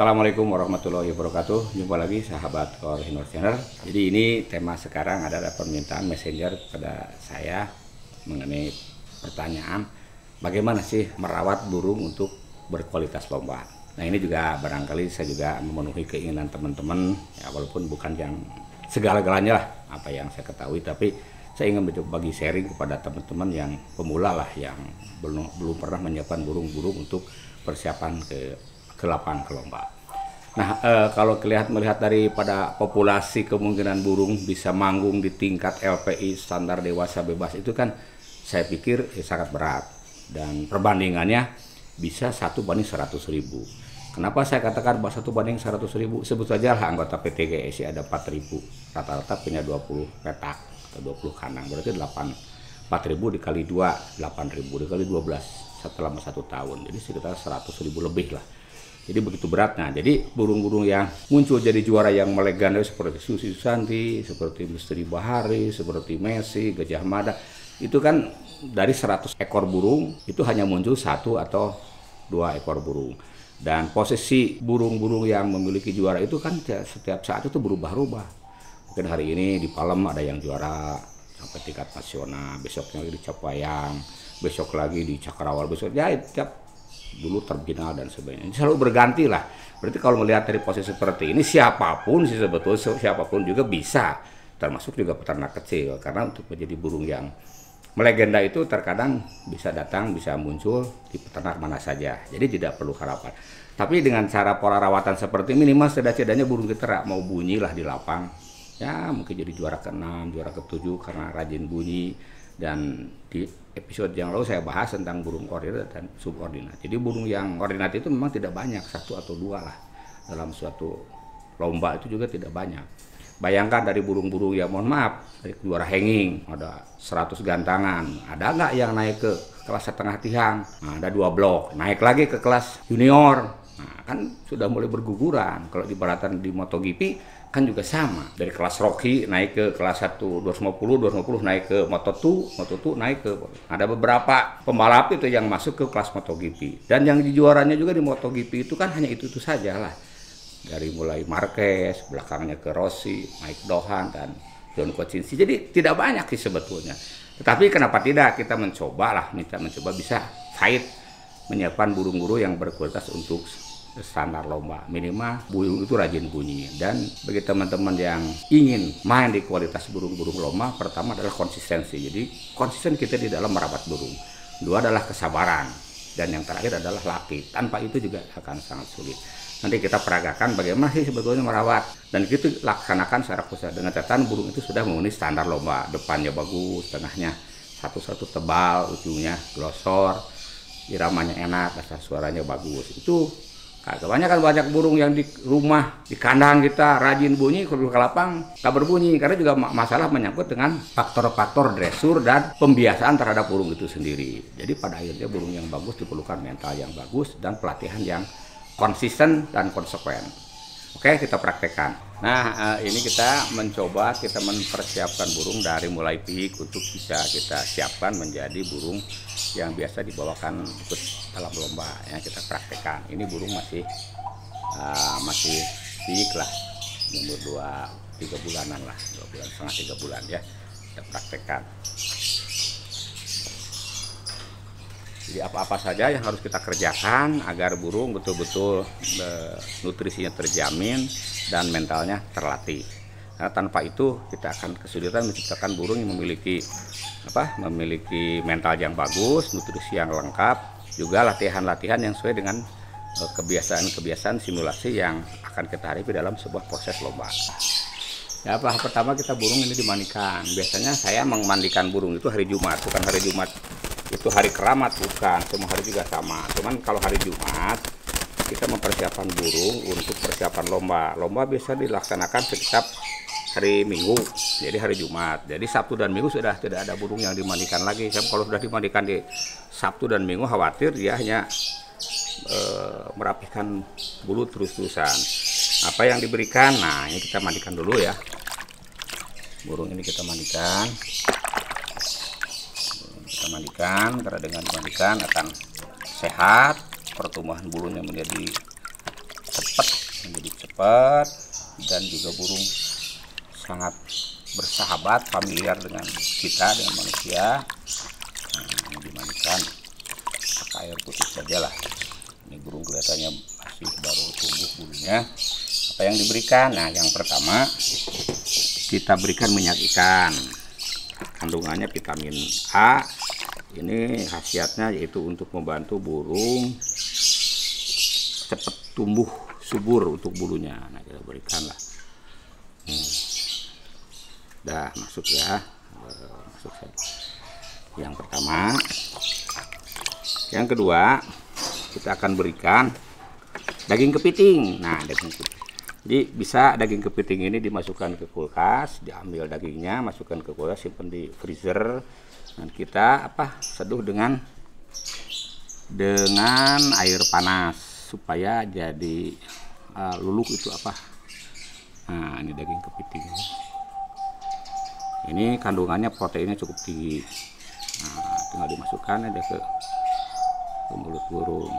Assalamualaikum warahmatullahi wabarakatuh. Jumpa lagi sahabat Koordinor Channel. Jadi ini tema sekarang adalah permintaan messenger pada saya mengenai pertanyaan bagaimana sih merawat burung untuk berkualitas lomba. Nah ini juga barangkali saya juga memenuhi keinginan teman-teman ya walaupun bukan yang segala-galanya lah apa yang saya ketahui tapi saya ingin bagi sharing kepada teman-teman yang pemula lah yang belum belum pernah menyiapkan burung-burung untuk persiapan ke ke lapangan ke lomba. Nah, e, kalau kelihatan melihat daripada populasi kemungkinan burung bisa manggung di tingkat LPI standar dewasa bebas itu kan saya pikir eh, sangat berat dan perbandingannya bisa satu banding 100 ribu. Kenapa saya katakan bahwa satu banding 100 ribu? Sebut saja lah anggota PTGSI ada 4 ribu, rata-rata punya 20 petak atau 20 kandang, berarti 8 4 ribu dikali 2, 8 ribu dikali 12 selama satu tahun, jadi sekitar 100 ribu lebih lah jadi begitu beratnya. Jadi burung-burung yang muncul jadi juara yang melegenda seperti Susi Susanti, seperti Misteri Bahari, seperti Messi, Gajah Mada, itu kan dari 100 ekor burung itu hanya muncul satu atau dua ekor burung. Dan posisi burung-burung yang memiliki juara itu kan setiap saat itu berubah-ubah. Mungkin hari ini di Palem ada yang juara sampai tingkat nasional, besoknya di Capayang, besok lagi di Cakrawal, besok ya tiap dulu terminal dan sebagainya. Selalu berganti lah. Berarti kalau melihat dari posisi seperti ini siapa pun sih sebetulnya siapa pun juga bisa. Termasuk juga peternak kecil. Karena untuk menjadi burung yang melegenda itu terkadang bisa datang bisa muncul di peternak mana saja. Jadi tidak perlu harapan. Tapi dengan cara pola rawatan seperti minimal setidaknya burung kita mau bunyi lah di lapang. Ya mungkin jadi juara ke-6 juara ke-7 karena rajin bunyi dan di episode yang lalu saya bahas tentang burung ordinat dan subordinat. Jadi burung yang ordinat itu memang tidak banyak, satu atau dua lah dalam suatu lomba itu juga tidak banyak. Bayangkan dari burung-burung yang mohon maaf, dari juara hanging ada 100 gantangan, ada nggak yang naik ke kelas setengah tiang? Nah, ada dua blok, naik lagi ke kelas junior. Nah, kan sudah mulai berguguran. Kalau di baratan di MotoGP kan juga sama. Dari kelas Rocky naik ke kelas 1 250 250 naik ke Moto2 Moto2 naik ke ada beberapa pembalap itu yang masuk ke kelas MotoGP dan yang di juaranya juga di MotoGP itu kan hanya itu itu saja lah dari mulai Marquez belakangnya ke Rossi Mike Dohan dan John Kocinski. Jadi tidak banyak sih sebetulnya. Tetapi kenapa tidak? Kita mencoba lah kita mencoba bisa fight menyiapkan burung-burung yang berkualitas untuk standar lomba. Minimal burung itu rajin bunyi. Dan bagi teman-teman yang ingin main di kualitas burung-burung lomba pertama adalah konsistensi. Jadi konsisten kita di dalam merawat burung. Dua adalah kesabaran. Dan yang terakhir adalah laki. Tanpa itu juga akan sangat sulit. Nanti kita peragakan bagaimana sih sebetulnya merawat. Dan itu laksanakan secara khusus. Dengan catatan burung itu sudah memenuhi standar lomba. Depannya bagus tengahnya satu-satu tebal ujungnya glosor iramanya enak asal suaranya bagus. Itu Nah, kebanyakan banyak burung yang di rumah, di kandang kita rajin bunyi, kalau ke lapang nggak berbunyi karena juga masalah menyangkut dengan faktor-faktor dressur dan pembiasaan terhadap burung itu sendiri. Jadi pada akhirnya burung yang bagus diperlukan mental yang bagus dan pelatihan yang konsisten dan konsekuen. Oke, kita praktekkan. Nah, eh, ini kita mencoba kita mempersiapkan burung dari mulai pihik untuk bisa kita siapkan menjadi burung yang biasa dibawakan ikut dalam lomba yang kita praktekkan. Ini burung masih uh, masih pihik lah, umur dua tiga bulanan lah, dua bulan setengah tiga bulan ya kita praktekkan. Jadi apa-apa saja yang harus kita kerjakan agar burung betul-betul e, nutrisinya terjamin dan mentalnya terlatih. Karena tanpa itu kita akan kesulitan menciptakan burung yang memiliki apa? Memiliki mental yang bagus, nutrisi yang lengkap, juga latihan-latihan yang sesuai dengan e, kebiasaan-kebiasaan simulasi yang akan kita hadapi dalam sebuah proses lomba. Ya, apa pertama kita burung ini dimandikan. Biasanya saya memandikan burung itu hari Jumat, bukan hari Jumat itu hari keramat bukan semua hari juga sama cuman kalau hari Jumat kita mempersiapkan burung untuk persiapan lomba. Lomba bisa dilaksanakan setiap hari Minggu jadi hari Jumat. Jadi Sabtu dan Minggu sudah tidak ada burung yang dimandikan lagi. Kalau sudah dimandikan di Sabtu dan Minggu khawatir dia hanya e, merapikan bulu terus-terusan. Apa yang diberikan? Nah ini kita mandikan dulu ya. Burung ini kita mandikan. Kita mandikan karena dengan dimandikan akan sehat pertumbuhan bulunya menjadi cepat menjadi cepat dan juga burung sangat bersahabat familiar dengan kita dengan manusia. Nah, dimandikan pakai air putih saja lah ini burung kelihatannya masih baru tumbuh bulunya. Apa yang diberikan? Nah yang pertama kita berikan minyak ikan. Kandungannya vitamin A. Ini khasiatnya yaitu untuk membantu burung cepat tumbuh subur untuk bulunya. Nah kita berikanlah hmm. dah masuk ya. Masuk saja. Yang pertama. Yang kedua kita akan berikan daging kepiting. Nah daging kepiting. Jadi bisa daging kepiting ini dimasukkan ke kulkas diambil dagingnya masukkan ke kulkas simpan di freezer. Dan kita apa seduh dengan dengan air panas supaya jadi uh, luluh itu apa nah ini daging kepiting ini kandungannya proteinnya cukup tinggi nah tinggal dimasukkan aja ke, ke mulut burung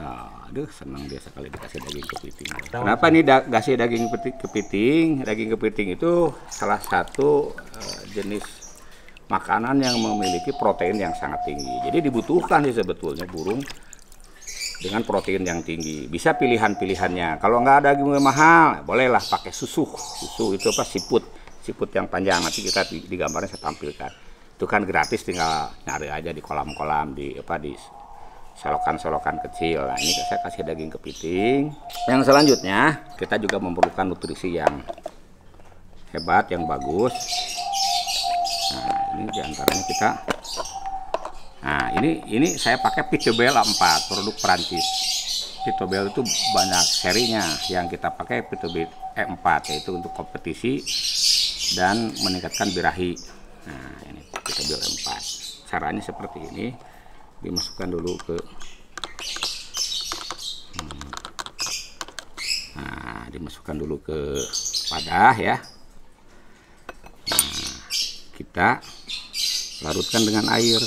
Nah, aduh senang dia sekali dikasih daging kepiting. Kenapa nih da kasih daging kepiting? Daging kepiting itu salah satu uh, jenis makanan yang memiliki protein yang sangat tinggi. Jadi dibutuhkan sih sebetulnya burung dengan protein yang tinggi. Bisa pilihan-pilihannya. Kalau nggak ada daging mahal, bolehlah pakai susu. Susu itu apa siput, siput yang panjang. Nanti kita di, di gambarnya saya tampilkan. Itu kan gratis, tinggal nyari aja di kolam-kolam di apa di selokan-selokan kecil. Nah ini saya kasih daging kepiting. Yang selanjutnya kita juga memerlukan nutrisi yang hebat, yang bagus nah ini di antaranya kita nah ini ini saya pakai Pitobel 4 produk Perancis. Pitobel itu banyak serinya. Yang kita pakai Pitobel E4 yaitu untuk kompetisi dan meningkatkan birahi. Nah ini Pitobel E4 caranya seperti ini. Dimasukkan dulu ke nah dimasukkan dulu ke wadah ya. Kita larutkan dengan air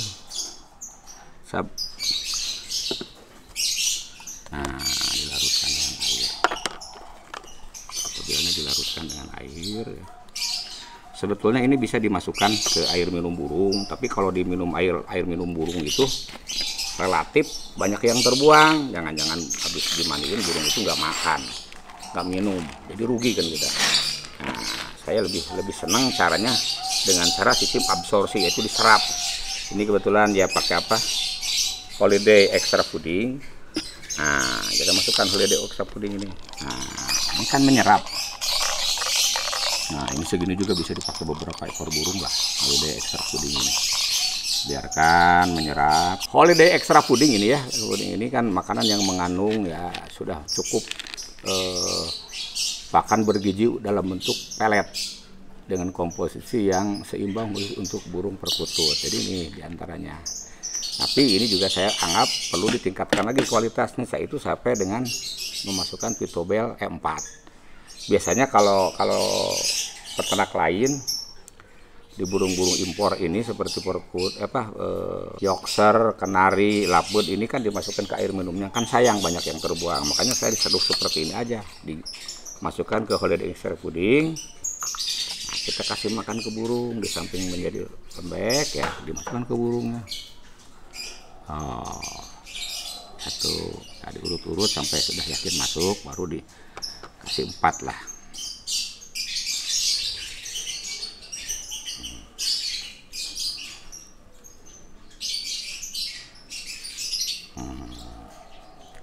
Sab. Nah dilarutkan dengan air. Apabila dilarutkan dengan air ya. sebetulnya ini bisa dimasukkan ke air minum burung tapi kalau diminum air air minum burung itu relatif banyak yang terbuang. Jangan-jangan habis dimandiin burung itu nggak makan nggak minum. Jadi rugi kan kita. Nah saya lebih lebih senang caranya dengan cara sistem absorpsi yaitu diserap. Ini kebetulan dia pakai apa holiday extra pudding. Nah kita masukkan holiday extra pudding ini. Nah ini kan menyerap. Nah ini segini juga bisa dipakai beberapa ekor burung lah holiday extra pudding ini. Biarkan menyerap. Holiday extra pudding ini ya pudding ini kan makanan yang mengandung ya sudah cukup eh, bahkan bergizi dalam bentuk pelet dengan komposisi yang seimbang untuk burung perkutut. Jadi ini di antaranya. Tapi ini juga saya anggap perlu ditingkatkan lagi kualitasnya. Saya itu sampai dengan memasukkan Pitobel E4. Biasanya kalau kalau peternak lain di burung-burung impor ini seperti perkut apa eh, Yorkshire, Kenari, Lapwood ini kan dimasukkan ke air minumnya kan sayang banyak yang terbuang. Makanya saya diseduh seperti ini aja dimasukkan ke holiday extra pudding kita kasih makan ke burung di samping menjadi lembek ya dimasukkan ke burungnya oh, satu nah, diurut-urut sampai sudah yakin masuk baru dikasih empat lah. Hmm.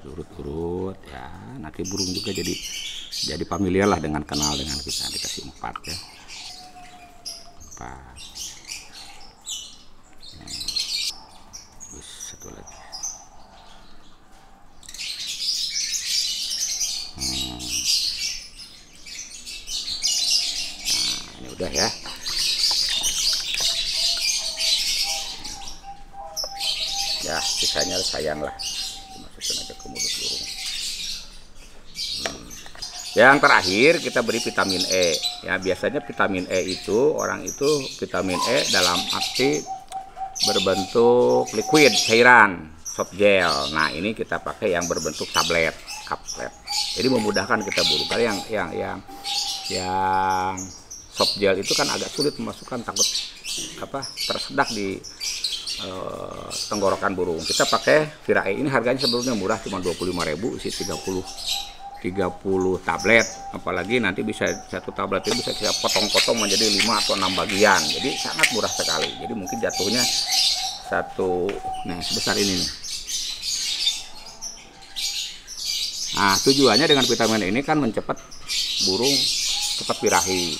urut-urut ya. Nanti burung juga jadi jadi familiar lah dengan kenal dengan kita. Dikasih empat ya. Apa hmm. satu lagi hmm. nah ini udah ya. Ya sisanya sayang lah. Dimasukin aja ke mulut burung hmm. yang terakhir kita beri vitamin E. Ya biasanya vitamin E itu orang itu vitamin E dalam arti berbentuk liquid cairan soft gel. Nah ini kita pakai yang berbentuk tablet tablet jadi memudahkan kita burung karena yang yang yang yang soft gel itu kan agak sulit memasukkan takut apa tersedak di uh, tenggorokan burung. Kita pakai Virae ini harganya sebelumnya murah cuma 25.000 isi 30 30 tablet. Apalagi nanti bisa satu tablet itu bisa kita potong-potong menjadi 5 atau 6 bagian. Jadi sangat murah sekali. Jadi mungkin jatuhnya satu nah sebesar ini nih. Nah tujuannya dengan vitamin ini kan mencepat burung cepat birahi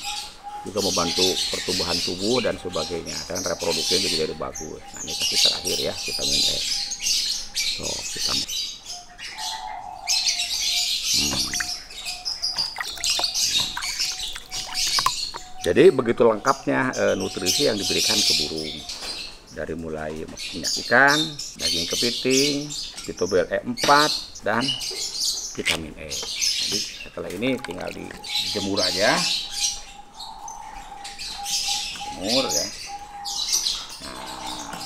juga membantu pertumbuhan tubuh dan sebagainya. Dan reproduksinya jadi jadi bagus. Nah ini kasih terakhir ya vitamin E. So vitamin hmm. jadi begitu lengkapnya e, nutrisi yang diberikan ke burung. Dari mulai minyak ikan daging kepiting fitobel E4 dan vitamin E. Jadi setelah ini tinggal dijemur aja jemur ya. Nah,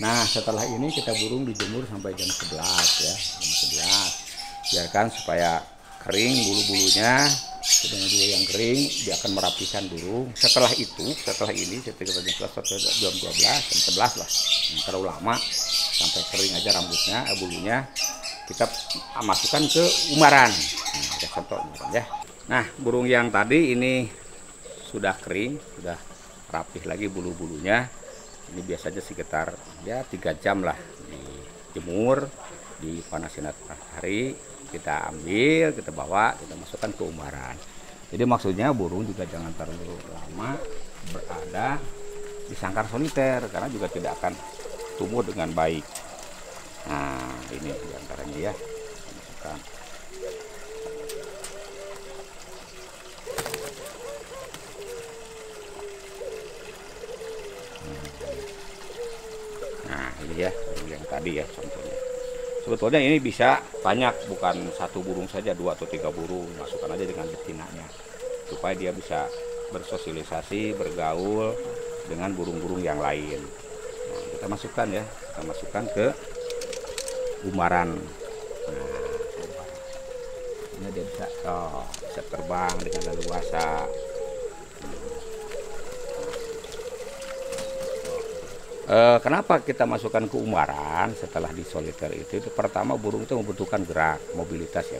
nah setelah ini kita burung dijemur sampai jam 11 ya. Jam 11 biarkan supaya kering bulu-bulunya. Dengan bulu yang kering dia akan merapikan burung. Setelah itu setelah ini setelah jam 11 sampai jam 12 jam 11 lah. Nah, terlalu lama sampai kering aja rambutnya eh, bulunya. Kita masukkan ke umaran. Nah, contoh umaran ya. Nah burung yang tadi ini sudah kering sudah rapih lagi bulu-bulunya. Ini biasanya sekitar ya tiga jam lah dijemur di panas matahari kita ambil kita bawa kita masukkan ke umaran jadi maksudnya burung juga jangan terlalu lama berada di sangkar soliter karena juga tidak akan tumbuh dengan baik. Nah ini di antaranya ya. Masukkan ya yang tadi ya contohnya. Sebetulnya ini bisa banyak bukan satu burung saja dua atau tiga burung masukkan aja dengan betinanya. Supaya dia bisa bersosialisasi bergaul dengan burung-burung yang lain. Nah, kita masukkan ya kita masukkan ke umaran nah, ini dia bisa oh, bisa terbang dengan leluasa E, kenapa kita masukkan ke umaran setelah di soliter itu? itu pertama burung itu membutuhkan gerak, mobilitas ya.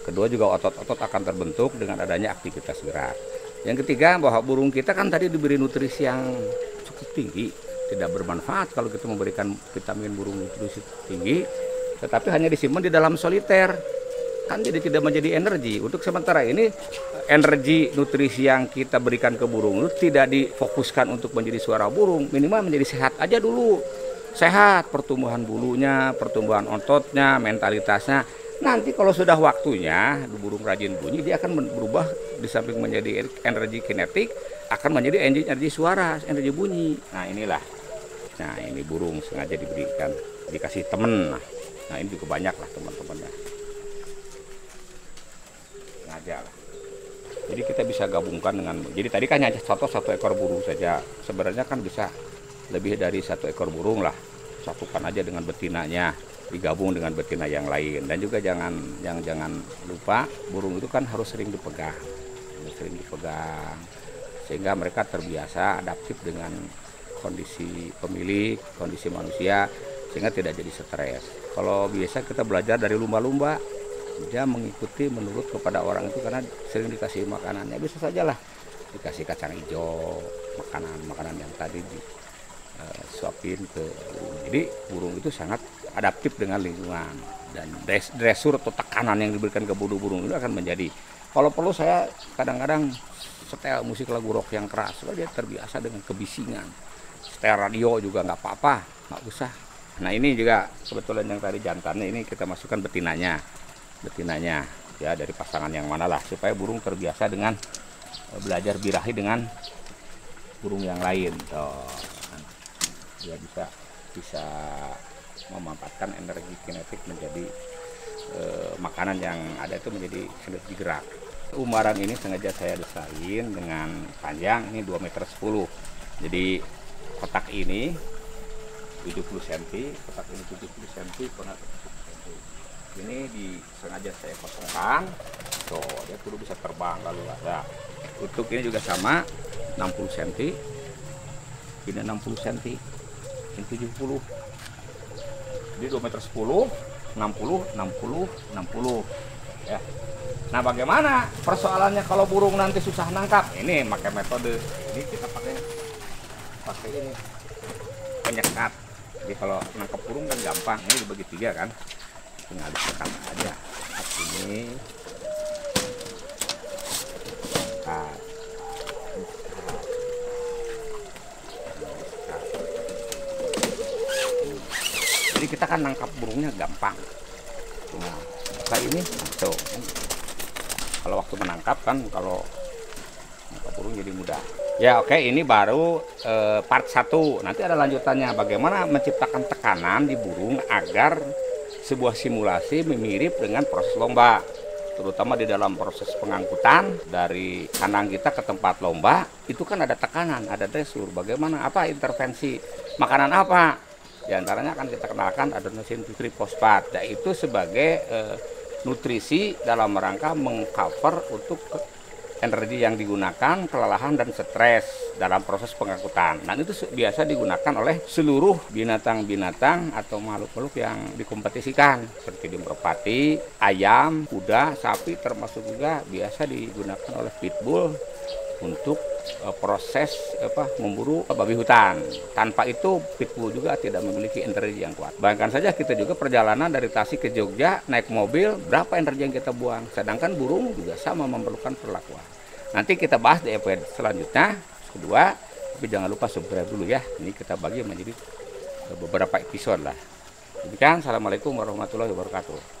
Kedua juga otot-otot akan terbentuk dengan adanya aktivitas gerak. Yang ketiga bahwa burung kita kan tadi diberi nutrisi yang cukup tinggi, tidak bermanfaat kalau kita memberikan vitamin burung nutrisi tinggi, tetapi hanya disimpan di dalam soliter kan jadi tidak menjadi energi. Untuk sementara ini energi nutrisi yang kita berikan ke burung itu tidak difokuskan untuk menjadi suara burung, minimal menjadi sehat aja dulu. Sehat pertumbuhan bulunya, pertumbuhan ototnya, mentalitasnya. Nanti kalau sudah waktunya burung rajin bunyi dia akan berubah di samping menjadi energi kinetik akan menjadi energi, suara, energi bunyi. Nah, inilah. Nah, ini burung sengaja diberikan dikasih temen. Nah, nah ini juga banyak lah teman-temannya aja lah. Jadi kita bisa gabungkan dengan jadi tadi kan hanya satu satu ekor burung saja. Sebenarnya kan bisa lebih dari satu ekor burung lah. Satukan aja dengan betinanya, digabung dengan betina yang lain. Dan juga jangan yang jangan lupa burung itu kan harus sering dipegang. Harus sering dipegang sehingga mereka terbiasa adaptif dengan kondisi pemilik, kondisi manusia sehingga tidak jadi stres. Kalau biasa kita belajar dari lumba-lumba, dia mengikuti menurut kepada orang itu karena sering dikasih makanannya. Bisa saja lah dikasih kacang hijau makanan makanan yang tadi di uh, suapin ke burung. Jadi burung itu sangat adaptif dengan lingkungan dan dres, dresur atau tekanan yang diberikan ke burung-burung itu akan menjadi. Kalau perlu saya kadang-kadang setel musik lagu rock yang keras kalau dia terbiasa dengan kebisingan. Setel radio juga nggak apa-apa nggak usah. Nah ini juga kebetulan yang tadi jantannya ini kita masukkan betinanya betinanya ya dari pasangan yang mana lah supaya burung terbiasa dengan eh, belajar birahi dengan burung yang lain Tuh. dia bisa bisa memanfaatkan energi kinetik menjadi e, makanan yang ada itu menjadi energi gerak. Umaran ini sengaja saya desain dengan panjang ini 2 meter 10 jadi kotak ini 70 cm kotak ini 70 cm ini di sengaja saya kosongkan. Tuh dia kudu bisa terbang lalu ada. Untuk ini juga sama 60 cm ini 60 cm ini 70 jadi 2 meter 10 60 60 60 ya. Nah bagaimana persoalannya kalau burung nanti susah nangkap? Ini pakai metode ini kita pakai pakai ini penyekat jadi kalau nangkap burung kan gampang ini dibagi tiga kan tinggal disekat aja. Ini. Nah, jadi kita kan nangkap burungnya gampang. Nah kayak ini tuh kalau waktu menangkap kan kalau nangkap burung jadi mudah. Ya oke ini baru eh, part 1 nanti ada lanjutannya. Bagaimana menciptakan tekanan di burung agar sebuah simulasi mirip dengan proses lomba terutama di dalam proses pengangkutan dari kandang kita ke tempat lomba itu kan ada tekanan ada dressur bagaimana? Apa intervensi? Makanan apa? Di antaranya akan kita kenalkan adenosin triposfat yaitu sebagai eh, nutrisi dalam rangka mengcover untuk energi yang digunakan, kelelahan dan stres dalam proses pengangkutan. Dan itu biasa digunakan oleh seluruh binatang-binatang atau makhluk-makhluk yang dikompetisikan seperti di merpati, ayam, kuda, sapi termasuk juga biasa digunakan oleh pitbull untuk proses apa memburu babi hutan. Tanpa itu pitbull juga tidak memiliki energi yang kuat. Bayangkan saja kita juga perjalanan dari Tasik ke Jogja naik mobil berapa energi yang kita buang. Sedangkan burung juga sama memerlukan perlakuan. Nanti kita bahas di episode selanjutnya kedua. Tapi jangan lupa subscribe dulu ya. Ini kita bagi menjadi beberapa episode lah. Demikian, Assalamualaikum warahmatullahi wabarakatuh.